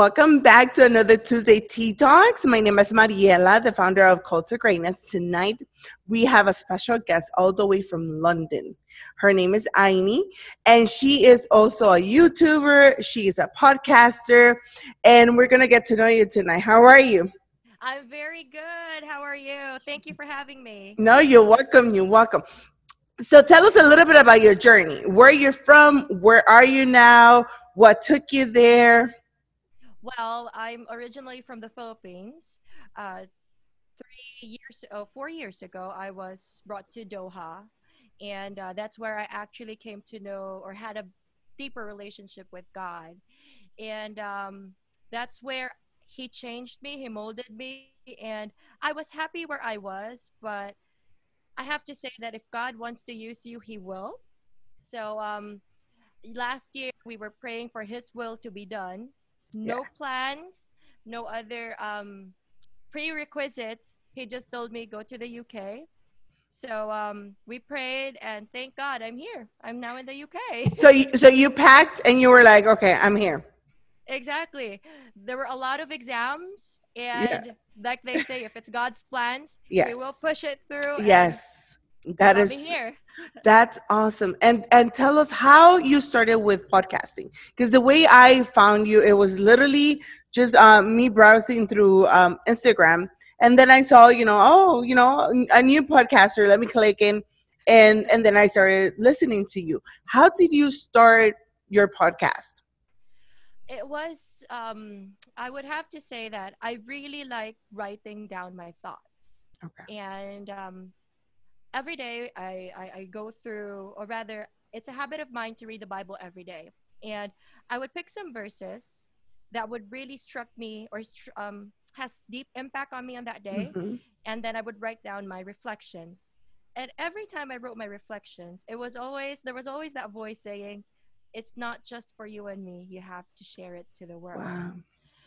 Welcome back to another Tuesday Tea Talks. My name is Mariela, the founder of Called to Greatness. Tonight, we have a special guest all the way from London. Her name is Aini, and she is also a YouTuber. She is a podcaster, and we're going to get to know you tonight. How are you? I'm very good. How are you? Thank you for having me. No, you're welcome. You're welcome. So tell us a little bit about your journey. Where you're from, where are you now, what took you there? Well, I'm originally from the Philippines. Uh, three years, oh, four years ago, I was brought to Doha, and uh, that's where I actually came to know or had a deeper relationship with God, and um, that's where He changed me, He molded me, and I was happy where I was, but I have to say that if God wants to use you, He will. So um, last year we were praying for His will to be done no yeah. plans, no other um, prerequisites. He just told me go to the UK. So um, we prayed, and thank God I'm here. I'm now in the UK. so, you, so you packed, and you were like, "Okay, I'm here." Exactly. There were a lot of exams, and yeah. like they say, if it's God's plans, yes. we will push it through. Yes that is here. that's awesome. And and tell us how you started with podcasting. Because the way I found you, it was literally just uh, me browsing through um, Instagram, and then I saw, you know, oh, you know, a new podcaster. Let me click in, and and then I started listening to you. How did you start your podcast? It was. Um, I would have to say that I really like writing down my thoughts. Okay. And um, every day I, I, I go through, or rather, it's a habit of mine to read the Bible every day. And I would pick some verses that would really struck me or um, has deep impact on me on that day. Mm-hmm. And then I would write down my reflections. And every time I wrote my reflections, it was always, there was always that voice saying, it's not just for you and me. You have to share it to the world. Wow.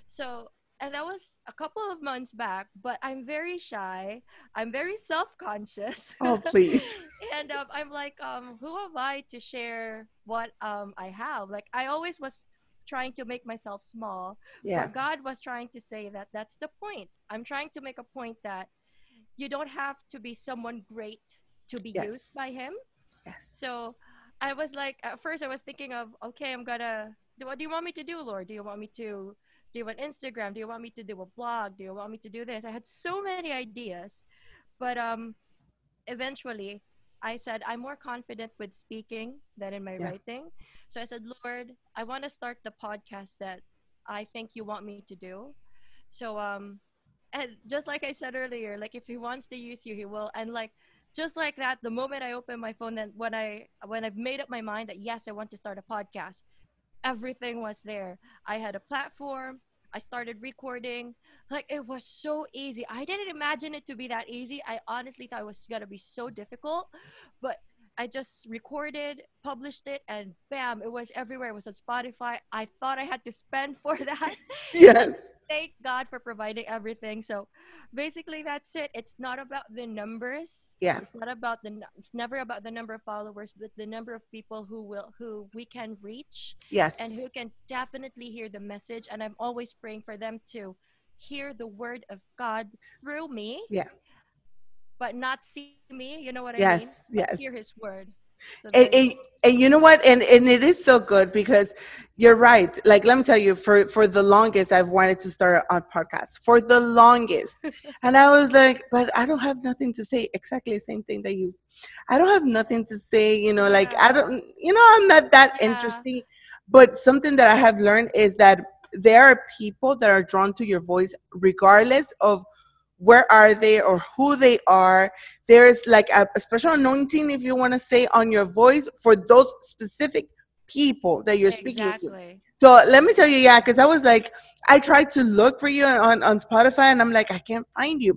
So and that was a couple of months back but i'm very shy. I'm very self-conscious. Oh please. And um, i'm like um, who am i to share what um, i have? Like i always was trying to make myself small yeah. But god was trying to say that that's the point. I'm trying to make a point that you don't have to be someone great to be yes. used by him. Yes. So i was like at first i was thinking of okay i'm gonna what do you want me to do lord? Do you want me to do you want Instagram? Do you want me to do a blog? Do you want me to do this? I had so many ideas, but um, eventually I said I'm more confident with speaking than in my yeah. writing. So I said, Lord, I want to start the podcast that I think you want me to do. So um, and just like I said earlier, like if He wants to use you, He will. And like just like that, the moment I open my phone, then when I when I've made up my mind that yes, I want to start a podcast, everything was there. I had a platform. I started recording. Like it was so easy. I didn't imagine it to be that easy. I honestly thought it was gonna be so difficult, but I just recorded, published it, and bam, it was everywhere. It was on Spotify. I thought I had to spend for that. Yes. Thank God for providing everything. So basically that's it. It's not about the numbers. Yeah. It's not about the it's never about the number of followers, but the number of people who will who we can reach. Yes. And who can definitely hear the message. And I'm always praying for them to hear the word of God through me. Yeah but not see me. You know what I yes, mean? Yes, yes. Hear His word. So and, and, and, you know what and and it is so good because you're right like let me tell you for for the longest i've wanted to start a podcast for the longest and i was like but i don't have nothing to say exactly the same thing that you i don't have nothing to say you know like yeah. i don't you know i'm not that yeah. interesting but something that i have learned is that there are people that are drawn to your voice regardless of where are they or who they are. There's like a, a special anointing, if you want to say, on your voice for those specific people that you're exactly. speaking to. So let me tell you, yeah, because I was like, I tried to look for you on, on Spotify and I'm like, I can't find you.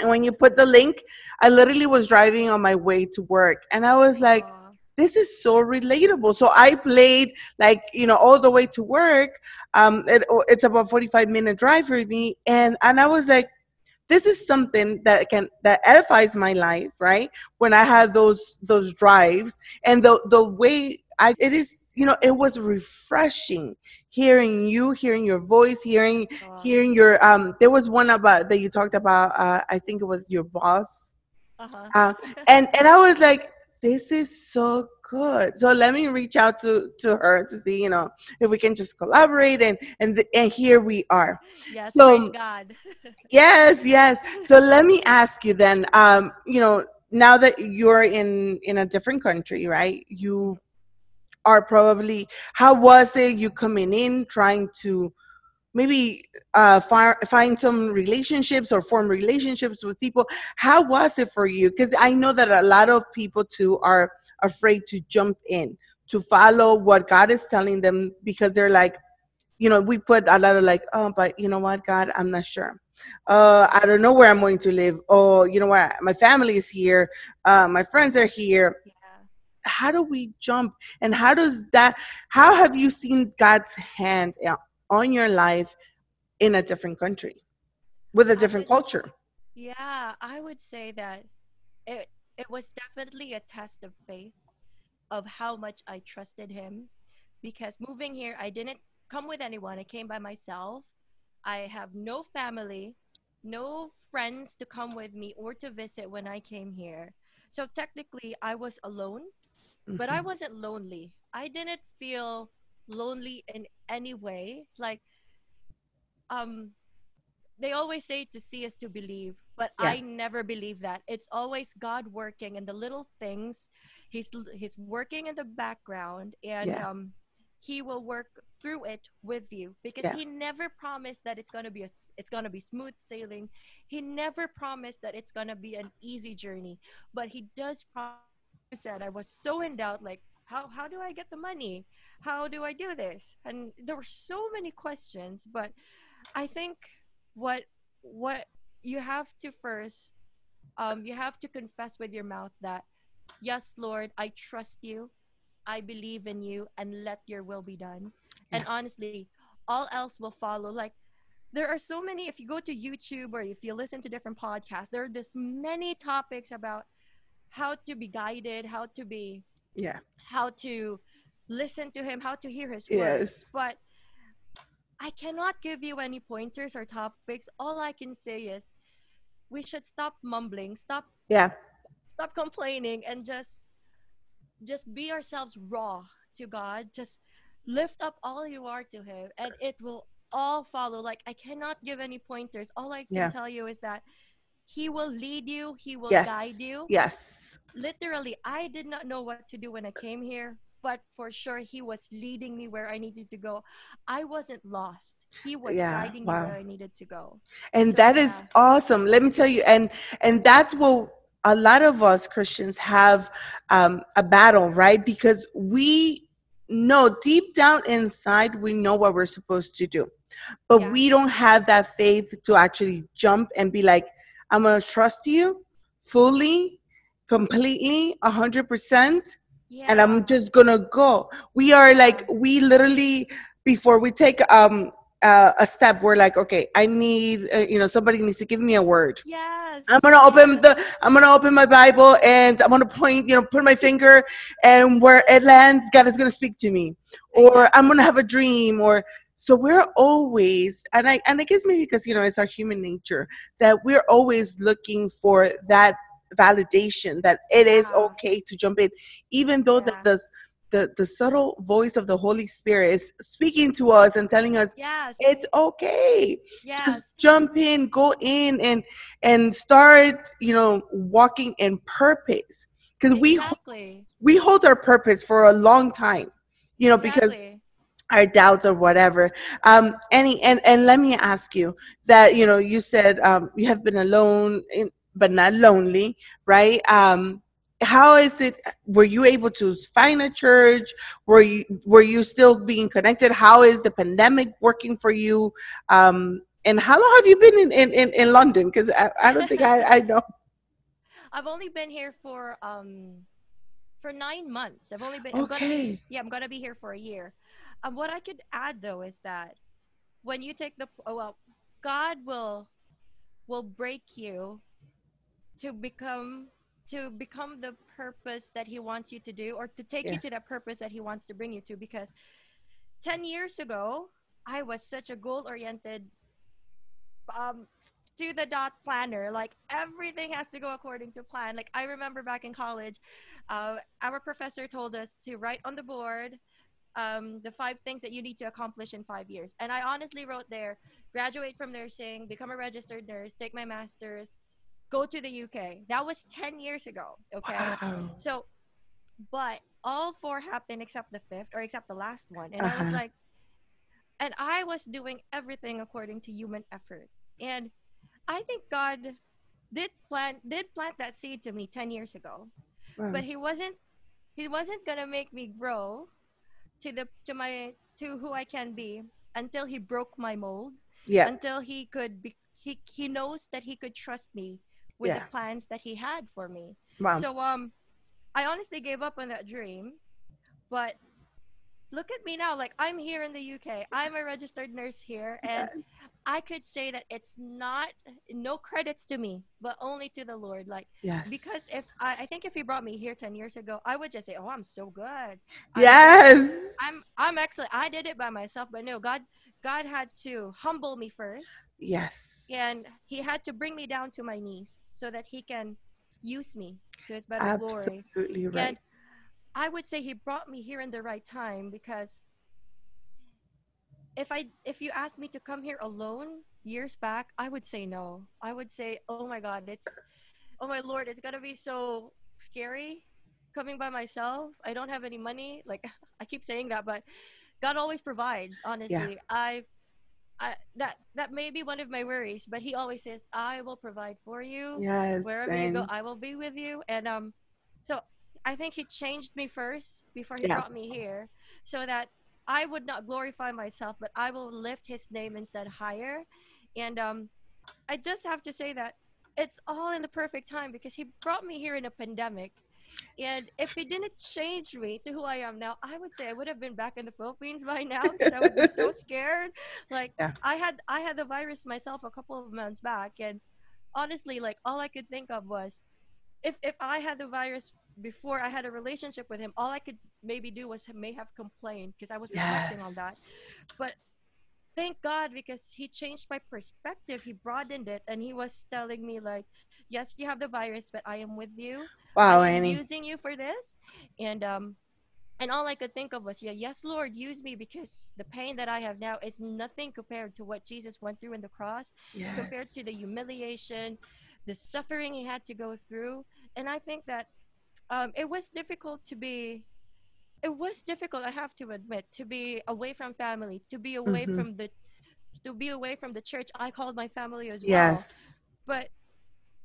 And when you put the link, I literally was driving on my way to work and I was like, Aww. this is so relatable. So I played like, you know, all the way to work. Um, it, it's about 45 minute drive for me. And, and I was like, this is something that can that edifies my life right when i have those those drives and the the way i it is you know, it was refreshing hearing you, hearing your voice, hearing, oh. hearing your. Um, there was one about that you talked about. Uh, I think it was your boss. Uh-huh. Uh, and and I was like, this is so good. So let me reach out to to her to see, you know, if we can just collaborate and and and here we are. Yes, so, God. yes, yes. So let me ask you then, um, you know, now that you're in in a different country, right? You are probably how was it you coming in trying to maybe uh, find, find some relationships or form relationships with people. How was it for you? Because i know that a lot of people too are afraid to jump in to follow what god is telling them because they're like you know we put a lot of like oh but you know what god? I'm not sure. Uh i don't know where i'm going to live. Oh you know what? My family is here. Uh my friends are here. How do we jump? And how does that how have you seen god's hand on your life in a different country with a different would, culture yeah i would say that it it was definitely a test of faith of how much i trusted him because moving here i didn't come with anyone i came by myself i have no family no friends to come with me or to visit when i came here so technically i was alone mm-hmm. but I mm-hmm. wasn't lonely. I didn't feel lonely in any way. Like, um, they always say to see is to believe, but yeah. I never believe that. It's always God working and the little things. He's he's working in the background, and yeah. um, he will work through it with you because yeah. he never promised that it's gonna be a it's gonna be smooth sailing. He never promised that it's gonna be an easy journey, but he does promise said, I was so in doubt, like, how, how do I get the money? How do I do this? And there were so many questions, but I think what, what you have to first, um, you have to confess with your mouth that, yes, Lord, I trust you. I believe in you and let your will be done. Yeah. And honestly, all else will follow. Like, there are so many if you go to youtube or if you listen to different podcasts there are this many topics about how to be guided, how to be yeah, how to listen to him, how to hear his words. Yes. But I cannot give you any pointers or topics. All I can say is we should stop mumbling, stop yeah, stop complaining and just just be ourselves raw to God. Just lift up all you are to him and it will all follow. Like I cannot give any pointers. All I can yeah. tell you is that he will lead you, He will yes. guide you. Yes. Literally, I did not know what to do when I came here, but for sure, He was leading me where I needed to go. I wasn't lost. He was yeah. guiding wow. me where I needed to go. And so, that yeah. is awesome. Let me tell you, and and that's what a lot of us Christians have um, a battle, right? Because we know deep down inside, we know what we're supposed to do but yeah. we don't have that faith to actually jump and be like I'm going to trust you fully, completely, 100%. Yeah. And I'm just going to go. We are like, we literally, before we take um, uh, a step we're like okay i need uh, you know somebody needs to give me a word yes i'm gonna open the i'm gonna open my bible and i'm gonna point you know put my finger and where it lands god is gonna speak to me or i'm gonna have a dream or so we're always, and I and I guess maybe because you know it's our human nature that we're always looking for that validation that it is yeah. okay to jump in, even though yeah. the, the the subtle voice of the Holy Spirit is speaking to us and telling us yes. it's okay. Yes. Just jump in, go in and and start, you know, walking in purpose. Because exactly. we we hold our purpose for a long time. You know, exactly. because our doubts or whatever. Um any and and let me ask you that you know you said um you have been alone in, but not lonely right? Um how is it were you able to find a church? Were you were you still being connected? How is the pandemic working for you? Um and how long have you been in in, in, in london? Because I, I don't think I, I know. I've only been here for um for nine months. I've only been okay. I'm gonna be, yeah i'm gonna be here for a year um, what I could add though is that when you take the oh, well, God will will break you to become to become the purpose that he wants you to do or to take yes. you to that purpose that he wants to bring you to because 10 years ago i was such a goal oriented um to the dot planner like everything has to go according to plan like i remember back in college uh, our professor told us to write on the board um, the five things that you need to accomplish in five years and i honestly wrote there graduate from nursing become a registered nurse take my master's go to the UK. That was 10 years ago. Okay. Wow. So, but all four happened except the fifth or except the last one. And uh-huh. I was uh-huh. like, and I was doing everything according to human effort. And I think God did plant did plant that seed to me 10 years ago. Wow. But he wasn't he wasn't going to make me grow to the to my to who I can be until he broke my mold. Yeah. Until he could be he he knows that he could trust me with yeah. the plans that he had for me. Wow. So um I honestly gave up on that dream, but look at me now like I'm here in the UK. I'm a registered nurse here and yes. I could say that it's not no credits to me, but only to the Lord. Like yes. because if I, I think if he brought me here ten years ago, I would just say, Oh, I'm so good. Yes. I'm I'm excellent. I did it by myself, but no, God God had to humble me first. Yes. And he had to bring me down to my knees so that he can use me to his better Absolutely glory. Absolutely right. And I would say he brought me here in the right time because if I if you asked me to come here alone years back, I would say no. I would say, "Oh my god, it's oh my lord, it's going to be so scary coming by myself. I don't have any money." Like I keep saying that, but God always provides. Honestly, yeah. I, I that that may be one of my worries, but He always says, "I will provide for you. Yes, wherever and... you go, I will be with you." And um, so I think He changed me first before He yeah. brought me here, so that I would not glorify myself, but I will lift His name instead higher. And um, I just have to say that it's all in the perfect time because He brought me here in a pandemic and if he didn't change me to who I am now, I would say I would have been back in the Philippines by now because I would be so scared. Like yeah. I had I had the virus myself a couple of months back, and honestly, like all I could think of was, if if I had the virus before I had a relationship with him, all I could maybe do was may have complained because I was reflecting yes. on that. But thank God because he changed my perspective. He broadened it and he was telling me like, yes, you have the virus, but I am with you. Wow, I'm Annie. using you for this. And um and all I could think of was, yeah, yes, Lord, use me because the pain that I have now is nothing compared to what Jesus went through in the cross, yes. compared to the humiliation, the suffering he had to go through. And I think that um, it was difficult to be it was difficult i have to admit to be away from family to be away mm-hmm. from the to be away from the church. I called my family as well. Yes. But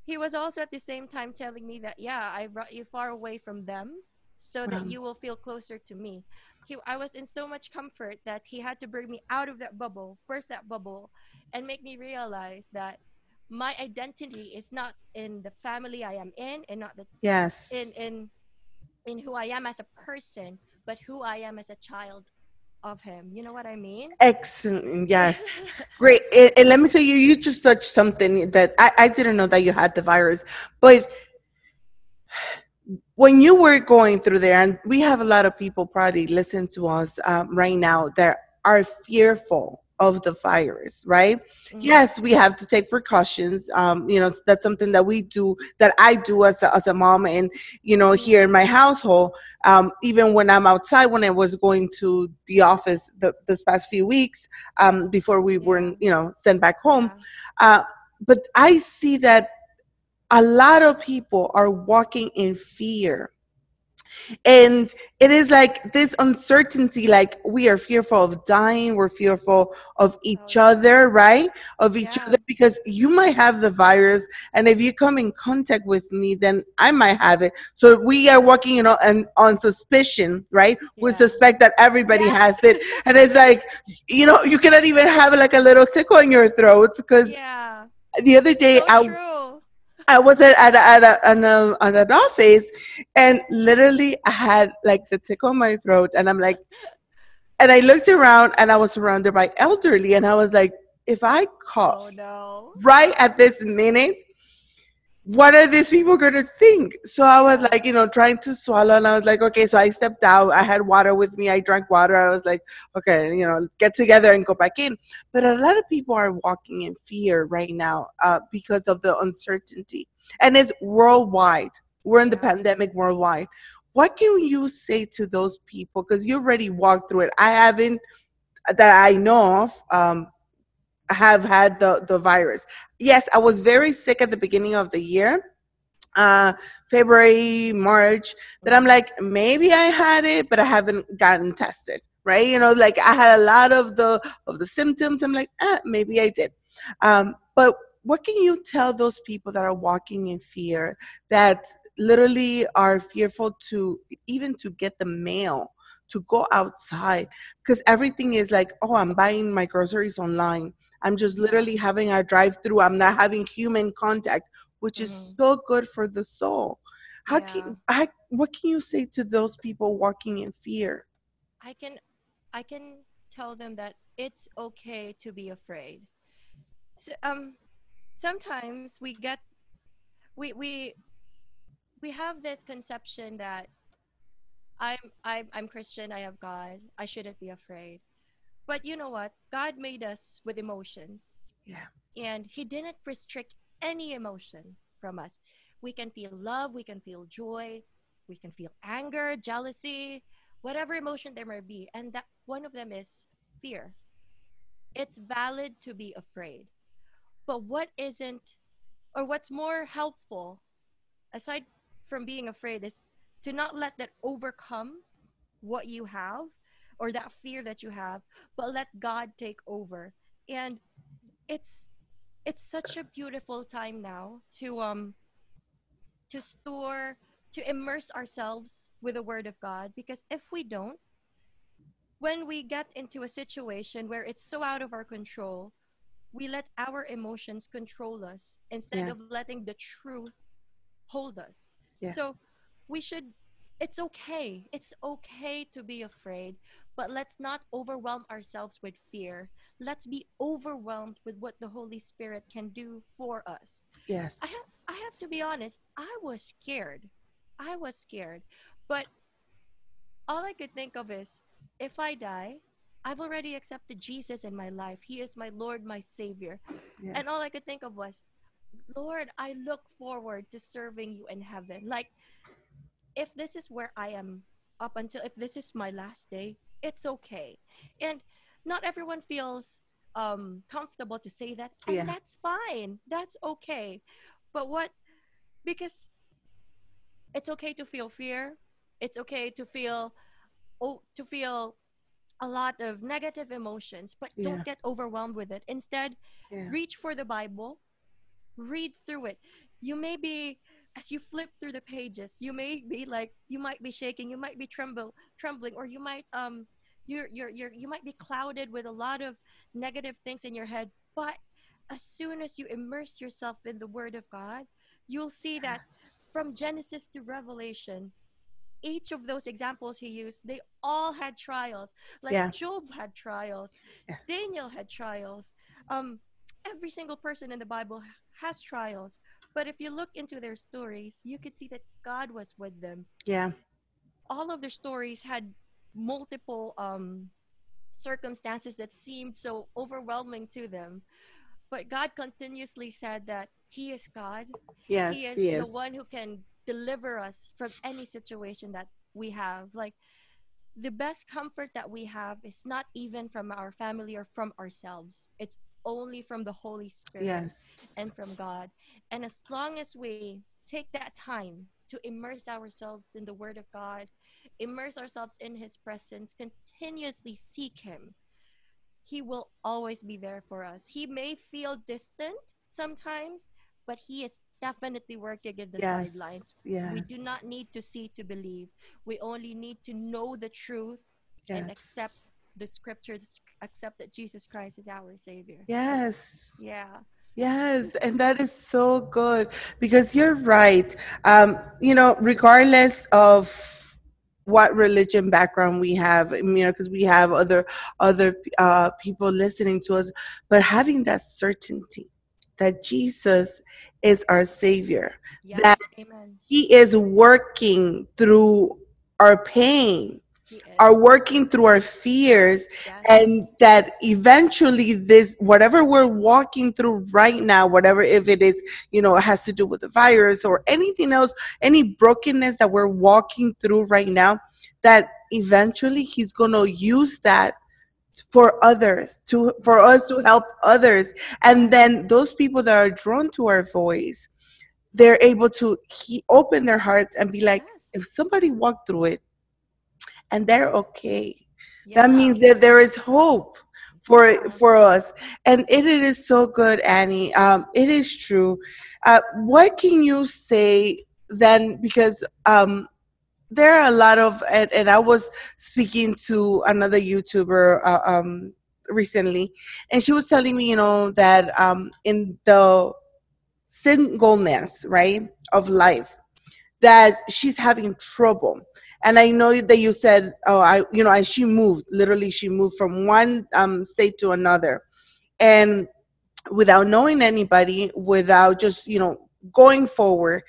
he was also at the same time telling me that yeah i brought you far away from them so that you will feel closer to me. He, i was in so much comfort that he had to bring me out of that bubble burst that bubble and make me realize that my identity is not in the family i am in and not the yes. in in in who i am as a person but who I am as a child of him. You know what I mean? Excellent. Yes. Great. And, and, let me tell you, you just touched something that I, I didn't know that you had the virus, but when you were going through there, and we have a lot of people probably listen to us um, right now that are fearful of the virus, right? Mm-hmm. Yes, we have to take precautions. Um, you know, that's something that we do, that I do as a, as a mom, and you know, here in my household. Um, even when I'm outside, when I was going to the office the, this past few weeks, um, before we yeah. were, you know, sent back home, yeah. uh, but I see that a lot of people are walking in fear and it is like this uncertainty like we are fearful of dying we're fearful of each other right? Of each yeah. other because you might have the virus and if you come in contact with me then i might have it. So we are walking you know on, on suspicion right? Yeah. we suspect that everybody yeah. has it. And it's like you know you cannot even have like a little tickle in your throat because the other day so i true I was at at, at, a, at, a, um, at an office, and literally I had like the tickle on my throat, and I'm like, and I looked around, and I was surrounded by elderly, and I was like, if I oh, cough oh, no. right at this minute, what are these people going to think? So I was like, you know, trying to swallow. And I was like, okay. So I stepped out. I had water with me. I drank water. I was like, okay, you know, get together and go back in. But a lot of people are walking in fear right now uh, because of the uncertainty. And it's worldwide. We're in the pandemic worldwide. What can you say to those people? Because you already walked through it. I haven't, that I know of, um, have had the, the virus. Yes, I was very sick at the beginning of the year, uh, February, March, that I'm like, maybe I had it, but I haven't gotten tested, right? You know, like I had a lot of the of the symptoms. I'm like, eh, maybe I did. Um, but what can you tell those people that are walking in fear that literally are fearful to even to get the mail to go outside because everything is like oh i'm buying my groceries online I'm just literally having a drive through. I'm not having human contact, which is mm-hmm. so good for the soul. How yeah. can I, what can you say to those people walking in fear? I can I can tell them that it's okay to be afraid. So, um sometimes we get we we we have this conception that I'm I'm I'm Christian, I have God, I shouldn't be afraid. But you know what? God made us with emotions. Yeah. And He didn't restrict any emotion from us. We can feel love, we can feel joy, we can feel anger, jealousy, whatever emotion there may be. And that one of them is fear. It's valid to be afraid. But what isn't, or what's more helpful, aside from being afraid, is to not let that overcome what you have or that fear that you have but let god take over and it's it's such a beautiful time now to um to store to immerse ourselves with the word of god because if we don't when we get into a situation where it's so out of our control we let our emotions control us instead yeah. of letting the truth hold us yeah. so we should it's okay. It's okay to be afraid, but let's not overwhelm ourselves with fear. Let's be overwhelmed with what the Holy Spirit can do for us. Yes. I have I have to be honest, I was scared. I was scared. But all I could think of is if I die, I've already accepted Jesus in my life. He is my Lord, my Savior. Yeah. And all I could think of was, Lord, I look forward to serving you in heaven. Like if this is where I am up until if this is my last day, it's okay. And not everyone feels um comfortable to say that and yeah. that's fine that's okay but what because it's okay to feel fear it's okay to feel oh to feel a lot of negative emotions but yeah. don't get overwhelmed with it instead yeah. reach for the bible read through it you may be as you flip through the pages, you may be like you might be shaking, you might be tremble trembling, or you might um you're you're you're you might be clouded with a lot of negative things in your head. But as soon as you immerse yourself in the Word of God, you'll see that from Genesis to Revelation, each of those examples he used, they all had trials. Like yeah. Job had trials, yes. Daniel had trials. Um, every single person in the Bible has trials. But if you look into their stories, you could see that God was with them. Yeah. All of their stories had multiple um, circumstances that seemed so overwhelming to them. But God continuously said that He is God. Yes, He is he the one who can deliver us from any situation that we have. Like the best comfort that we have is not even from our family or from ourselves. It's only from the Holy Spirit yes. and from God. And as long as we take that time to immerse ourselves in the Word of God, immerse ourselves in His presence, continuously seek Him, He will always be there for us. He may feel distant sometimes, but He is definitely working in the yes. sidelines. Yes. We do not need to see to believe. We only need to know the truth yes. and accept the scriptures accept that Jesus Christ is our Savior. Yes. Yeah. Yes, and that is so good because you're right. Um, you know, regardless of what religion background we have, you know, because we have other other uh, people listening to us, but having that certainty that Jesus is our Savior, yes, that Amen. He is working through our pain, are working through our fears, yes. and that eventually this, whatever we're walking through right now, whatever, if it is, you know, it has to do with the virus or anything else, any brokenness that we're walking through right now, that eventually He's going to use that for others to for us to help others and then those people that are drawn to our voice they're able to he, open their hearts and be like yes. if somebody walked through it and they're okay. Yeah. that means that there is hope for for us. And it, it is so good annie. Um, it is true. Uh, what can you say then? Because um, there are a lot of and, and i was speaking to another youtuber uh, um, recently and she was telling me you know that um, in the singleness right of life that she's having trouble and i know that you said oh i you know and she moved literally she moved from one um, state to another and without knowing anybody without just you know going forward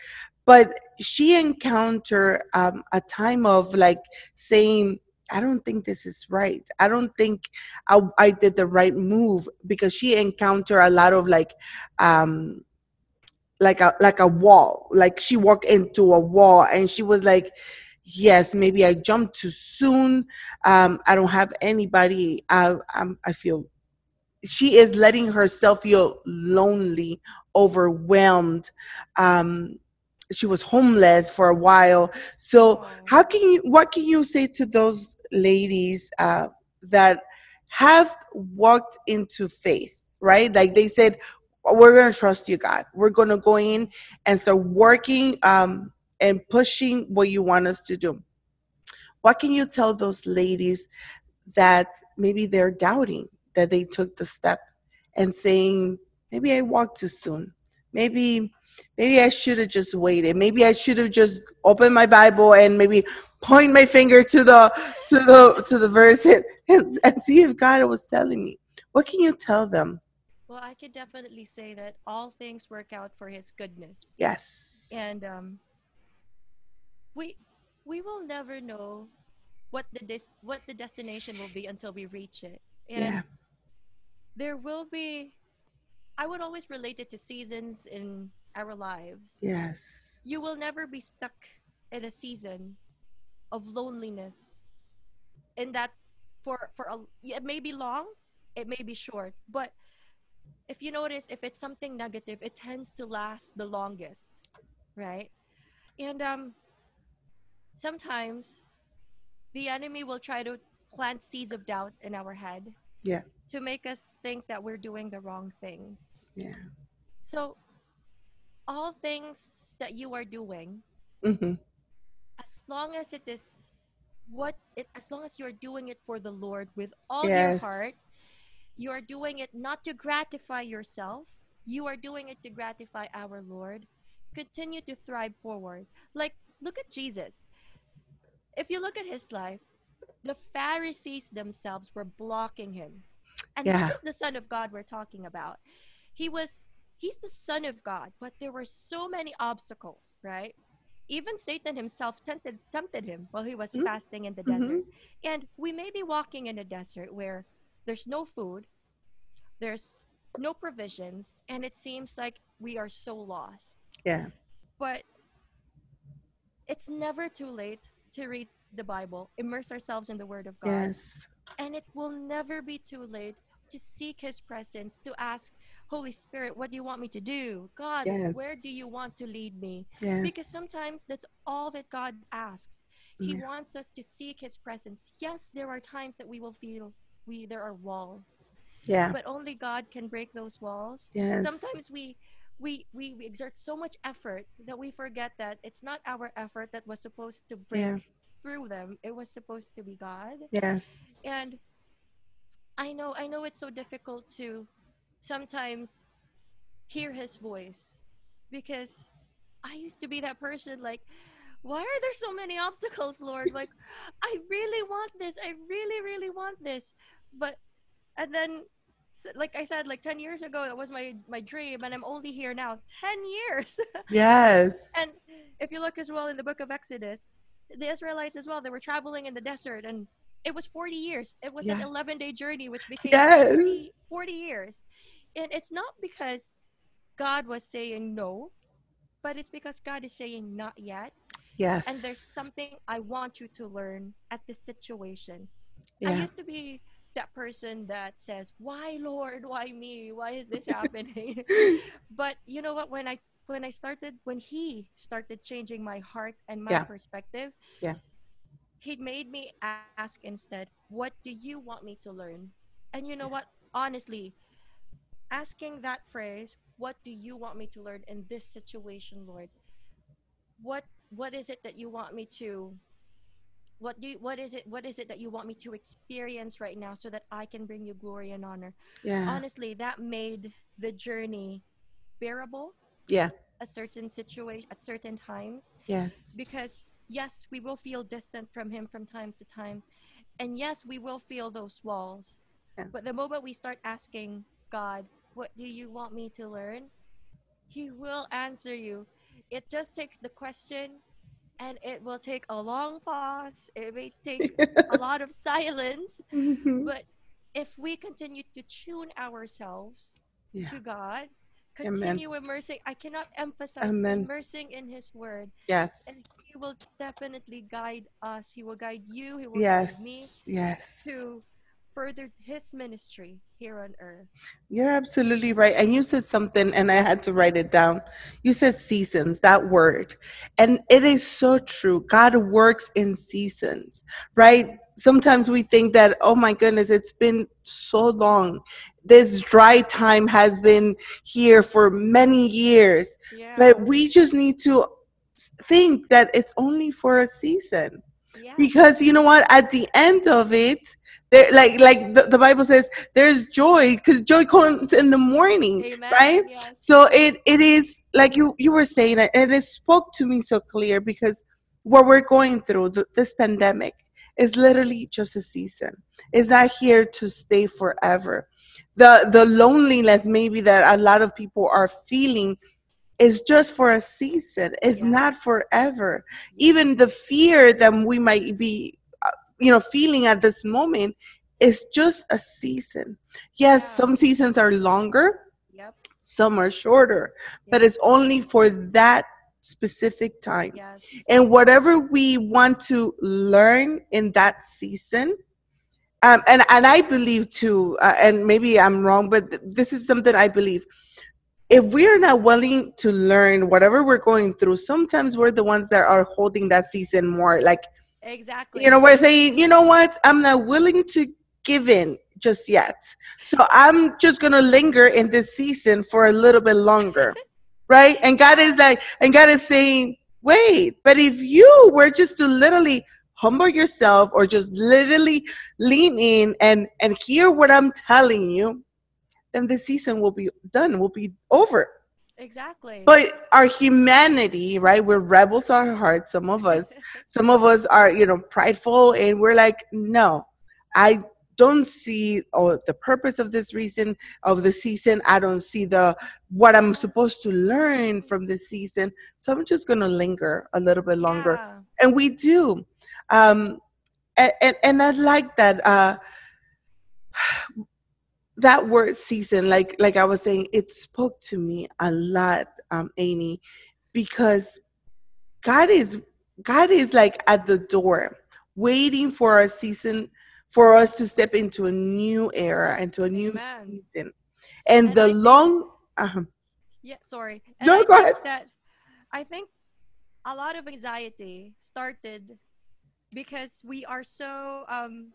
but she encountered um, a time of like saying I don't think this is right. I don't think I, I did the right move because she encountered a lot of like, um, like a like a wall. Like she walked into a wall, and she was like, "Yes, maybe I jumped too soon. Um, I don't have anybody. I I'm, I feel." She is letting herself feel lonely, overwhelmed. Um, she was homeless for a while. So how can you what can you say to those ladies uh, that have walked into faith, right? Like they said, we're gonna trust you, God. We're gonna go in and start working um, and pushing what you want us to do. What can you tell those ladies that maybe they're doubting that they took the step and saying, maybe I walked too soon. Maybe maybe I should have just waited. Maybe I should have just opened my Bible and maybe point my finger to the to the to the verse and, and, see if God was telling me. What can you tell them? Well, I could definitely say that all things work out for His goodness. Yes. And um, we we will never know what the des- what the destination will be until we reach it. And yeah. there will be. I would always relate it to seasons in our lives. Yes. You will never be stuck in a season of loneliness. In that for for a it may be long, it may be short, but if you notice if it's something negative, it tends to last the longest, right? And um sometimes the enemy will try to plant seeds of doubt in our head. Yeah. To make us think that we're doing the wrong things. Yeah. So all things that you are doing, mm-hmm. as long as it is what it, as long as you are doing it for the Lord with all yes. your heart, you are doing it not to gratify yourself. You are doing it to gratify our Lord. Continue to thrive forward. Like, look at Jesus. If you look at his life, the Pharisees themselves were blocking him. And yeah. this is the Son of God we're talking about. He was he's the son of God, but there were so many obstacles, right? Even Satan himself tempted, tempted him while he was mm-hmm. fasting in the mm-hmm. desert. And we may be walking in a desert where there's no food, there's no provisions, and it seems like we are so lost. Yeah. But it's never too late to read the Bible, immerse ourselves in the Word of God. Yes. And it will never be too late to seek His presence, to ask, Holy Spirit, what do you want me to do? God, yes. where do you want to lead me? Yes. Because sometimes that's all that God asks. He yeah. wants us to seek his presence. Yes, there are times that we will feel we there are walls. Yeah. But only God can break those walls. Yes. Sometimes we we, we, we exert so much effort that we forget that it's not our effort that was supposed to break yeah. through them. It was supposed to be God. Yes. And I know I know it's so difficult to sometimes hear his voice because I used to be that person like why are there so many obstacles lord like I really want this I really really want this but and then like I said, like 10 years ago, that was my, my dream, and I'm only here now 10 years. yes. And if you look as well in the book of Exodus, the Israelites as well, they were traveling in the desert, and it was 40 years. It was yes. an 11 day journey, which became yes. 40, 40 years. And it's not because God was saying no, but it's because God is saying not yet. Yes. And there's something I want you to learn at this situation. Yeah. I used to be that person that says, "Why, Lord? Why me? Why is this happening?" but you know what? When I when I started, when He started changing my heart and my yeah. perspective, yeah, He made me ask instead, "What do you want me to learn?" And you know what? Honestly, asking that phrase, "What do you want me to learn in this situation, Lord?" What what is it that you want me to what do you, what is it what is it that you want me to experience right now so that I can bring you glory and honor? Yeah. Honestly that made the journey bearable yeah. a certain situation at certain times. Yes. Because yes we will feel distant from him from times to time. And yes we will feel those walls. Yeah. but the moment we start asking god what do you want me to learn? He will answer you. It just takes the question and it will take a long pause. It may take yes. a lot of silence. Mm-hmm. But if we continue to tune ourselves yeah. to God, continue Amen. immersing, I cannot emphasize Amen. immersing in His Word. Yes. And He will definitely guide us. He will guide you. He will yes. guide me. Yes. To furthered his ministry here on earth. You're absolutely right. And you said something, and I had to write it down. You said seasons, that word. And it is so true. God works in seasons, right? Sometimes we think that, oh my goodness, it's been so long. This dry time has been here for many years. Yeah. But we just need to think that it's only for a season. Yeah. Because you know what? At the end of it, there like like the, the bible says there's joy because joy comes in the morning Amen. right yes. so it it is like you you were saying it and it spoke to me so clear because what we're going through the, this pandemic is literally just a season it's not here to stay forever the the loneliness maybe that a lot of people are feeling is just for a season it's yeah. not forever even the fear that we might be you know feeling at this moment is just a season yes yeah. some seasons are longer yep. some are shorter yep. but it's only for that specific time yes. and whatever we want to learn in that season um, and and I believe too, uh, and maybe I'm wrong, but th- this is something I believe. If we are not willing to learn whatever we're going through, sometimes we're the ones that are holding that season more. Like Exactly. You know, we're saying, you know what, I'm not willing to give in just yet. So I'm just gonna linger in this season for a little bit longer. right? And God is like, and God is saying, wait, but if you were just to literally humble yourself or just literally lean in and and hear what I'm telling you, then the season will be done, will be over. Exactly. But our humanity, right? We're rebels our hearts. Some of us, some of us are, you know, prideful, and we're like, no, I don't see oh, the purpose of this reason of the season. I don't see the what I'm supposed to learn from this season. So I'm just gonna linger a little bit longer, yeah. and we do. Um, and, and, and I like that. Uh, that word season, like like I was saying, it spoke to me a lot, um, Annie, because God is God is like at the door, waiting for a season for us to step into a new era, into a new Amen. season, and, and the I long. uh yeah, sorry. And no, I go ahead. That I think a lot of anxiety started because we are so um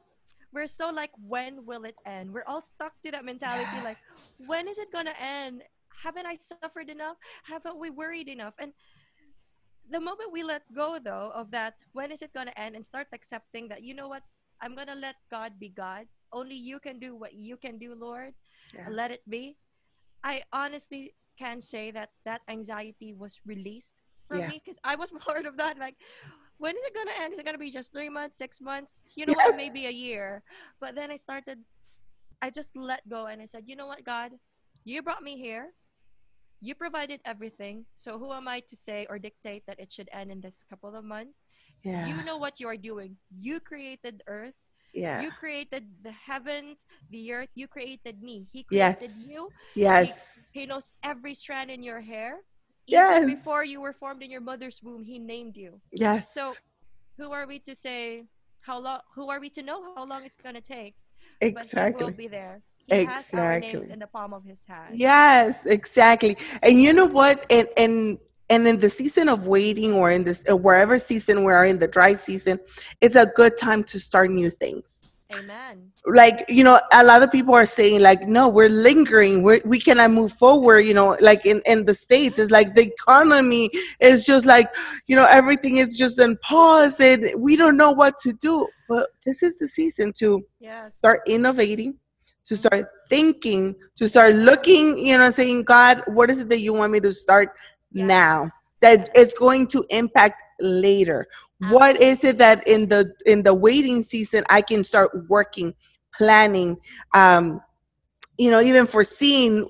we're so like when will it end? We're all stuck to that mentality yes. like when is it gonna end? Haven't i suffered enough? Haven't we worried enough? And the moment we let go though of that when is it gonna end? And start accepting that you know what? I'm gonna let god be god. Only you can do what you can do lord. Yeah. let it be. I honestly can say that that anxiety was released from yeah. me because i was part of that like when is it gonna end? Is it gonna be just three months, six months? You know yeah. what? Maybe a year. But then I started I just let go and I said, you know what, God, you brought me here. You provided everything. So who am I to say or dictate that it should end in this couple of months? Yeah. You know what you are doing. You created earth. Yeah. You created the heavens, the earth. You created me. He created yes. you. Yes. He, he knows every strand in your hair. Yes. before you were formed in your mother's womb, he named you. Yes. So who are we to say how long who are we to know how long it's gonna take? Exactly. But he will be there. He exactly. in the palm of his hand. Yes, exactly. And you know what? And and and in the season of waiting or in this uh, wherever season we are in the dry season it's a good time to start new things. Amen. Like you know a lot of people are saying like no we're lingering. We're, we cannot move forward you know like in, in the states. It's like the economy is just like you know everything is just in pause and we don't know what to do. But this is the season to yes. start innovating to start thinking to start looking you know saying god what is it that you want me to start yes. now that it's going to impact later. Absolutely. what is it that in the in the waiting season i can start working planning um you know even foreseeing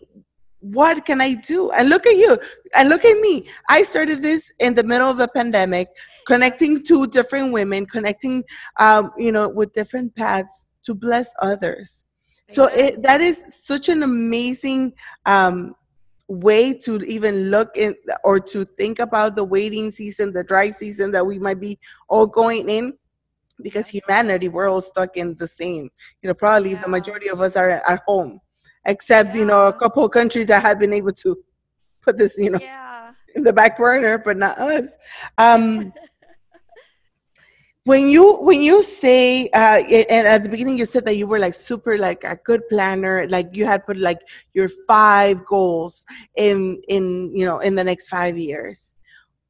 what can i do? And look at you. And look at me. I started this in the middle of a pandemic connecting to different women connecting um you know with different paths to bless others. So it, that is such an amazing um way to even look in or to think about the waiting season, the dry season that we might be all going in because humanity we're all stuck in the same you know probably yeah. the majority of us are at home except yeah. you know a couple of countries that have been able to put this you know yeah. in the back burner but not us um when you when you say uh, and at the beginning you said that you were like super like a good planner like you had put like your five goals in in you know in the next five years.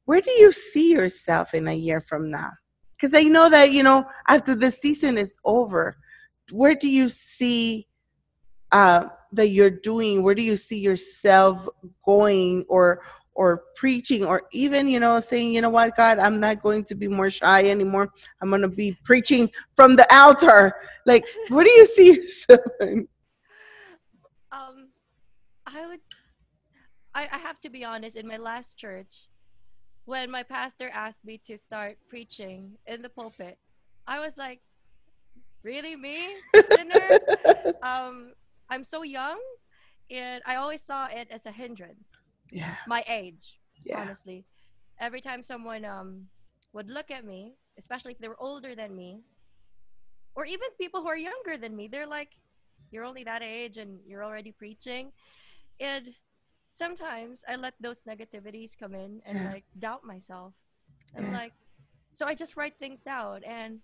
Where do you see yourself in a year from now? Because i know that you know after the season is over where do you see uh, that you're doing? Where do you see yourself going or or preaching or even you know saying you know what god i'm not going to be more shy anymore. I'm going to be preaching from the altar. Like what do you see yourself in? um i would I, I have to be honest in my last church when my pastor asked me to start preaching in the pulpit i was like really me sinner? Um i'm so young and i always saw it as a hindrance yeah. My age yeah. honestly. Every time someone um would look at me especially if they were older than me or even people who are younger than me they're like you're only that age and you're already preaching. And sometimes i let those negativities come in and yeah. like doubt myself. And yeah. like so i just write things down. And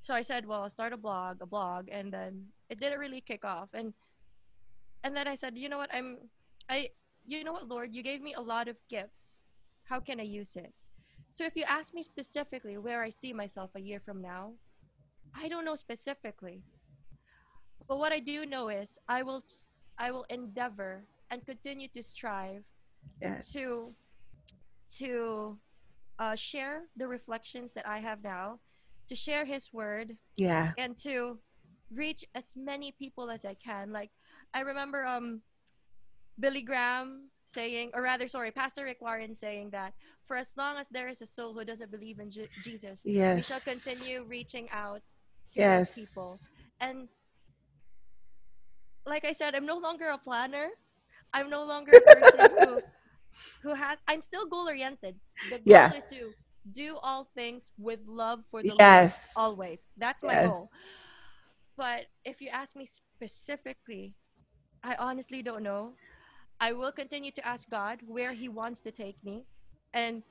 so i said well i'll start a blog a blog. And then it didn't really kick off. And and then i said you know what? I'm i you know what, Lord, you gave me a lot of gifts. How can I use it? So if you ask me specifically where I see myself a year from now, I don't know specifically. But what I do know is I will I will endeavor and continue to strive yes. to to uh, share the reflections that I have now, to share His word, yeah, and to reach as many people as I can. Like I remember um Billy Graham saying, or rather, sorry, Pastor Rick Warren saying that for as long as there is a soul who doesn't believe in J- Jesus, yes. we shall continue reaching out to yes. people. And like I said, I'm no longer a planner. I'm no longer a person who who has. I'm still goal oriented. The goal yeah. is to do all things with love for the yes. Lord always. That's my yes. goal. But if you ask me specifically, I honestly don't know. I will continue to ask God where He wants to take me. And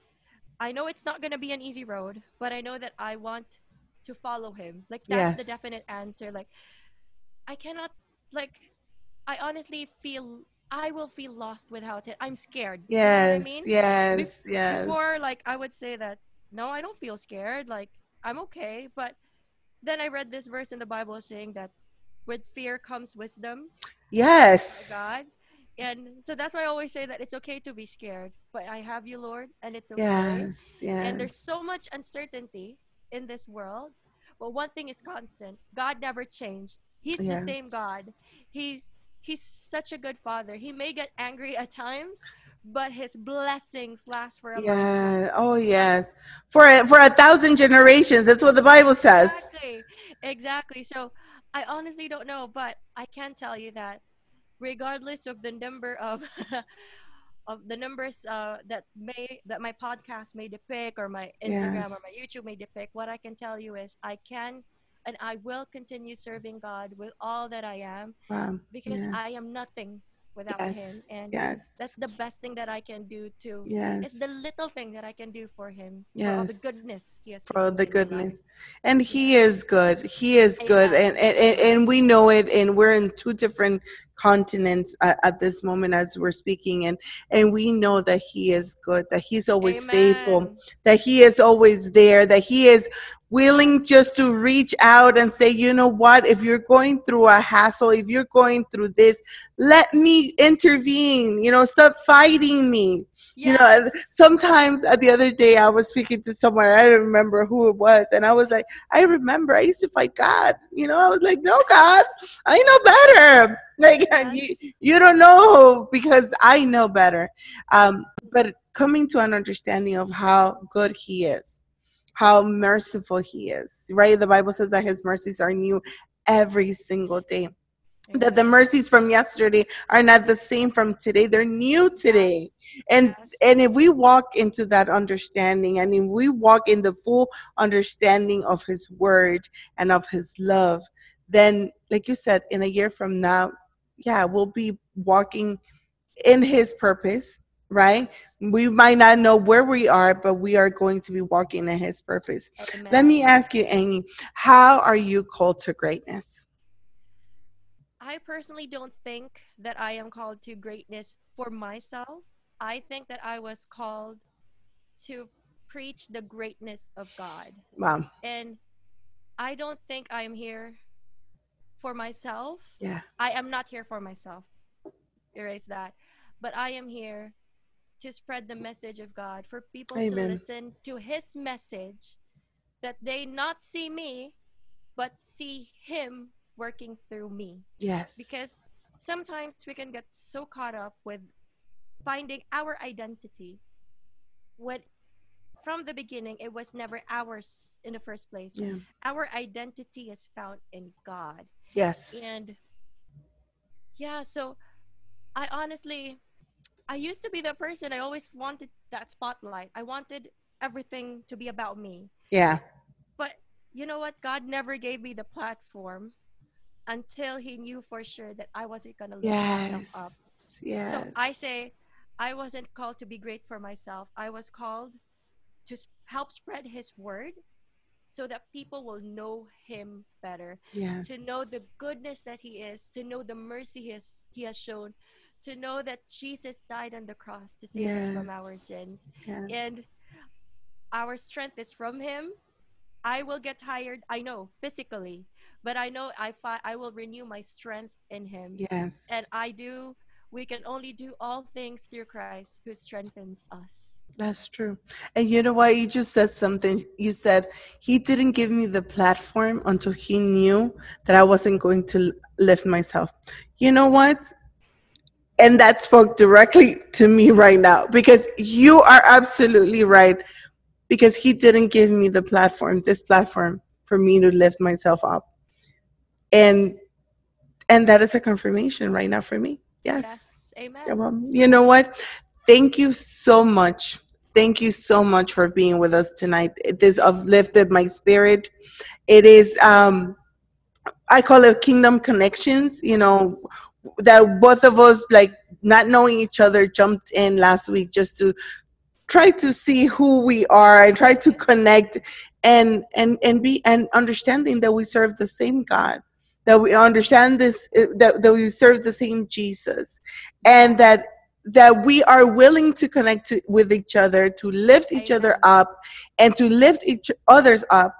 I know it's not going to be an easy road, but I know that I want to follow Him. Like, that's yes. the definite answer. Like, I cannot, like, I honestly feel I will feel lost without it. I'm scared. Yes. You know I mean? Yes. Be- yes. Before, like, I would say that, no, I don't feel scared. Like, I'm okay. But then I read this verse in the Bible saying that with fear comes wisdom. Yes. God. And so that's why I always say that it's okay to be scared, but I have you, Lord, and it's okay. Yes, yes. And there's so much uncertainty in this world, but one thing is constant God never changed. He's yes. the same God. He's he's such a good father. He may get angry at times, but his blessings last forever. Yeah. Oh yes. For for a thousand generations. That's what the Bible says. Exactly. Exactly. So I honestly don't know, but I can tell you that regardless of the number of of the numbers uh, that may that my podcast may depict or my Instagram yes. or my YouTube may depict, what I can tell you is I can and I will continue serving God with all that I am wow. because yeah. I am nothing without yes. him and yes. that's the best thing that i can do too yes it's the little thing that i can do for him yes. for all the goodness he has for the goodness and he is good he is good and, and and we know it and we're in two different continents at, at, this moment as we're speaking and and we know that he is good that he's always Amen. faithful that he is always there that he is willing just to reach out and say you know what if you're going through a hassle if you're going through this let me intervene you know stop fighting me Yes. You know, sometimes uh, the other day I was speaking to someone, I don't remember who it was, and I was like, I remember I used to fight God. You know, I was like, no, God, I know better. Like yes. you, you don't know because I know better. Um, but coming to an understanding of how good He is, how merciful He is, right? The Bible says that His mercies are new every single day. That the mercies from yesterday are not the same from today; they're new today and yes. and if we walk into that understanding and if we walk in the full understanding of his word and of his love then like you said in a year from now yeah we'll be walking in his purpose right? We might not know where we are but we are going to be walking in his purpose. Amen. let me ask you amy how are you called to greatness? I personally don't think that i am called to greatness for myself I think that I was called to preach the greatness of God. Wow. And I don't think I am here for myself. Yeah. I am not here for myself. Erase that. But I am here to spread the message of God for people Amen. to listen to his message that they not see me but see him working through me. Yes. Because sometimes we can get so caught up with finding our identity. When from the beginning it was never ours in the first place. Yeah. our identity is found in god. Yes. And yeah so i honestly i used to be the person. I always wanted that spotlight. I wanted everything to be about me. Yeah. But you know what? God never gave me the platform until he knew for sure that i wasn't gonna lift yes. myself up. Yes. So i say I wasn't called to be great for myself. I was called to help spread his word so that people will know him better. Yes. To know the goodness that he is, to know the mercy he has, he has shown, to know that Jesus died on the cross to save yes. us from our sins. Yes. And our strength is from him. I will get tired, I know, physically, but I know I fi- I will renew my strength in him. Yes. And I do we can only do all things through Christ who strengthens us. That's true. And you know what? You just said something. You said, He didn't give me the platform until He knew that I wasn't going to lift myself. You know what? And that spoke directly to me right now because you are absolutely right. Because He didn't give me the platform, this platform, for me to lift myself up. And and that is a confirmation right now for me Yes. yes. Amen. Well, you know what? Thank you so much. Thank you so much for being with us tonight. This uplifted my spirit. It is um I call it kingdom connections, you know, that both of us like not knowing each other jumped in last week just to try to see who we are and try to connect and and and be and understanding that we serve the same God that we understand this uh, that, that we serve the same jesus and that that we are willing to connect to, with each other to lift each other up and to lift each others up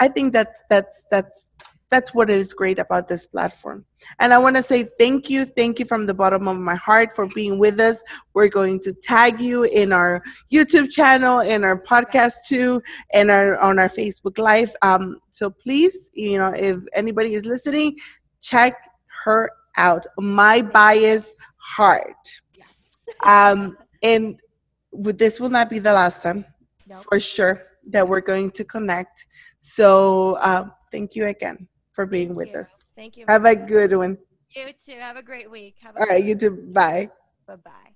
i think that's that's that's that's what is great about this platform. And I want to say thank you, thank you from the bottom of my heart for being with us. We're going to tag you in our YouTube channel, in our podcast too, and our on our Facebook Live. Um, so please, you know, if anybody is listening, check her out. My bias heart. Yes. um, and this will not be the last time, nope. for sure, that we're going to connect. So uh, thank you again for being thank with you. us. Thank you. Have a good one. You too. Have a great week. Have a All right, you too. Bye. Bye bye.